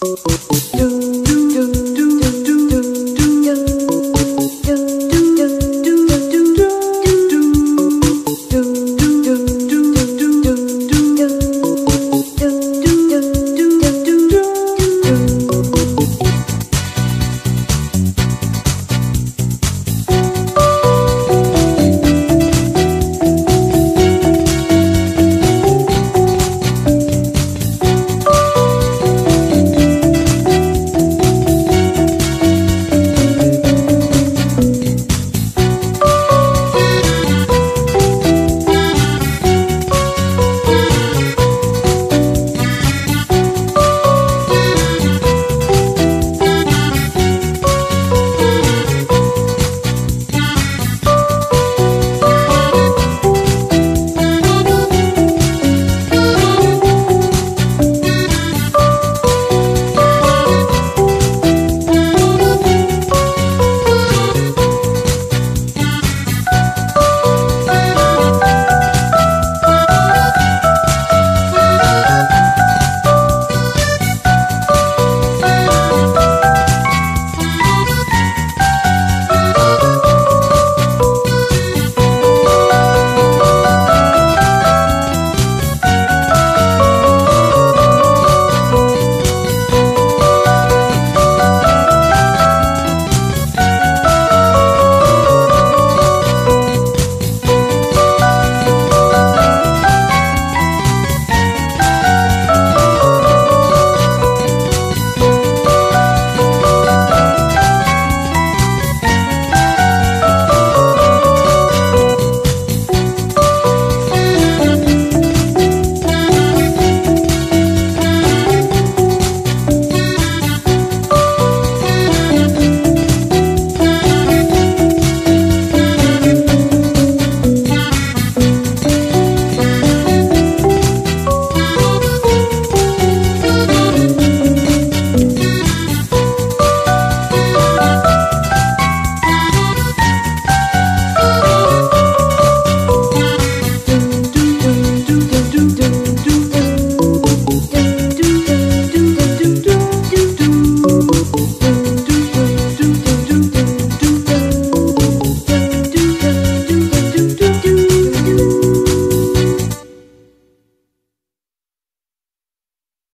Do.